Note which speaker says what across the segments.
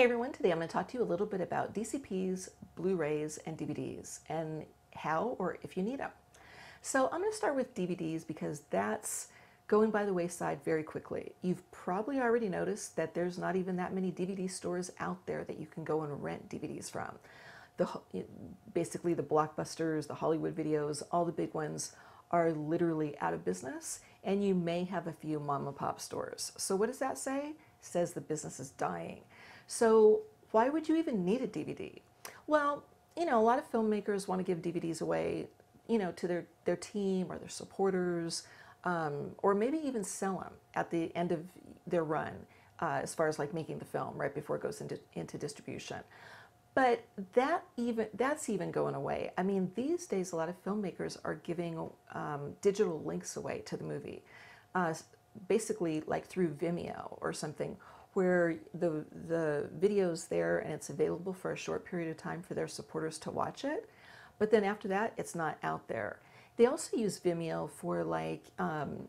Speaker 1: Hey everyone, today I'm going to talk to you a little bit about DCPs, Blu-rays, and DVDs, and how or if you need them. So I'm going to start with DVDs because that's going by the wayside very quickly. You've probably already noticed that there's not even that many DVD stores out there that you can go and rent DVDs from. The, basically the blockbusters, the Hollywood videos, all the big ones are literally out of business and you may have a few mom and pop stores. So what does that say? It says the business is dying. So why would you even need a DVD? Well, you know, a lot of filmmakers want to give DVDs away, you know, to their, their team or their supporters, um, or maybe even sell them at the end of their run, uh, as far as like making the film right before it goes into, into distribution. But that even that's even going away. I mean, these days a lot of filmmakers are giving um, digital links away to the movie, uh, basically like through Vimeo or something, where the, the video's there and it's available for a short period of time for their supporters to watch it. But then after that, it's not out there. They also use Vimeo for like, um,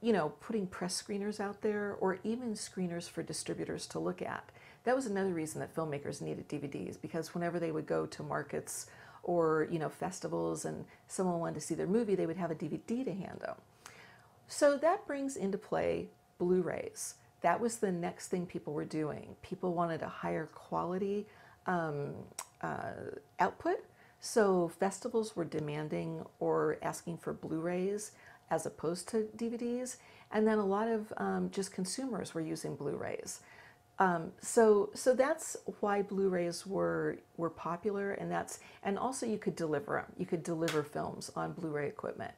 Speaker 1: you know, putting press screeners out there or even screeners for distributors to look at. That was another reason that filmmakers needed DVDs because whenever they would go to markets or, you know, festivals and someone wanted to see their movie, they would have a DVD to hand them. So that brings into play Blu-rays that was the next thing people were doing. People wanted a higher quality um, uh, output. So festivals were demanding or asking for Blu-rays as opposed to DVDs. And then a lot of um, just consumers were using Blu-rays. Um, so, so that's why Blu-rays were were popular, and that's and also you could deliver them. You could deliver films on Blu-ray equipment.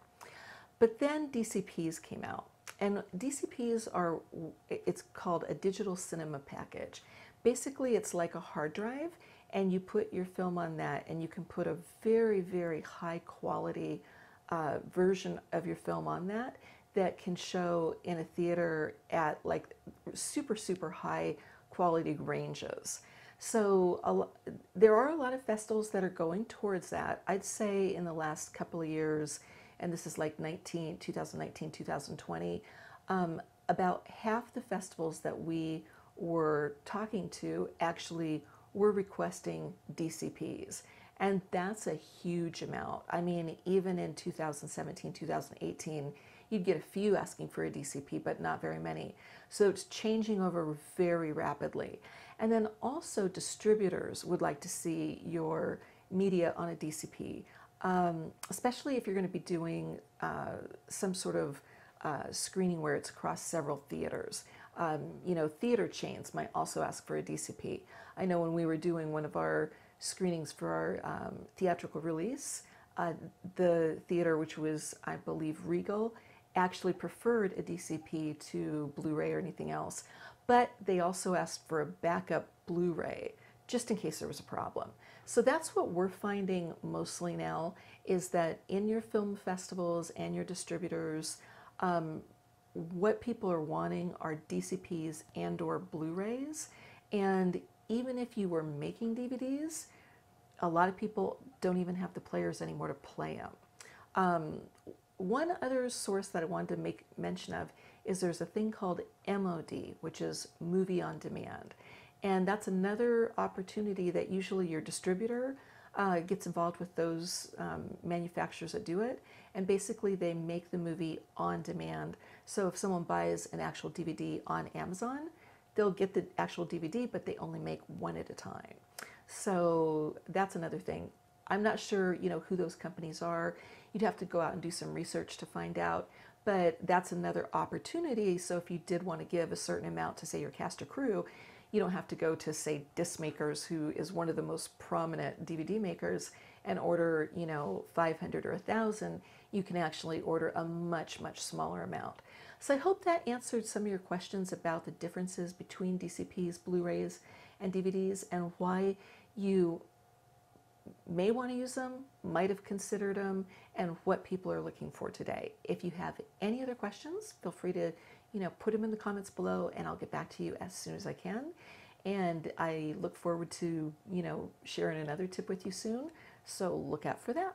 Speaker 1: But then DCPs came out, and DCPs are, it's called a digital cinema package. Basically, it's like a hard drive, and you put your film on that, and you can put a very, very high quality uh, version of your film on that that can show in a theater at like super, super high quality ranges. So there are a lot of festivals that are going towards that. I'd say in the last couple of years, and this is like 19, 2019, 2020, um, about half the festivals that we were talking to actually were requesting DCPs. And that's a huge amount. I mean, even in 2017, 2018, you'd get a few asking for a DCP, but not very many. So it's changing over very rapidly. And then also distributors would like to see your media on a DCP um, especially if you're going to be doing uh, some sort of uh, screening where it's across several theaters. Um, you know, theater chains might also ask for a DCP. I know when we were doing one of our screenings for our um, theatrical release, uh, the theater, which was, I believe, Regal, actually preferred a DCP to Blu-ray or anything else. But they also asked for a backup Blu-ray just in case there was a problem. So that's what we're finding mostly now is that in your film festivals and your distributors, um, what people are wanting are DCPs and or Blu-rays. And even if you were making DVDs, a lot of people don't even have the players anymore to play them. Um, one other source that I wanted to make mention of is there's a thing called MOD, which is Movie on Demand. And that's another opportunity that usually your distributor uh, gets involved with those um, manufacturers that do it. And basically they make the movie on demand. So if someone buys an actual DVD on Amazon, they'll get the actual DVD, but they only make one at a time. So that's another thing. I'm not sure, you know, who those companies are. You'd have to go out and do some research to find out, but that's another opportunity. So if you did want to give a certain amount to say your cast or crew, you don't have to go to say Discmakers, who is one of the most prominent DVD makers, and order you know 500 or 1,000. You can actually order a much much smaller amount. So I hope that answered some of your questions about the differences between DCPs, Blu-rays, and DVDs, and why you may want to use them, might have considered them, and what people are looking for today. If you have any other questions, feel free to you know, put them in the comments below and I'll get back to you as soon as I can. And I look forward to, you know, sharing another tip with you soon. So look out for that.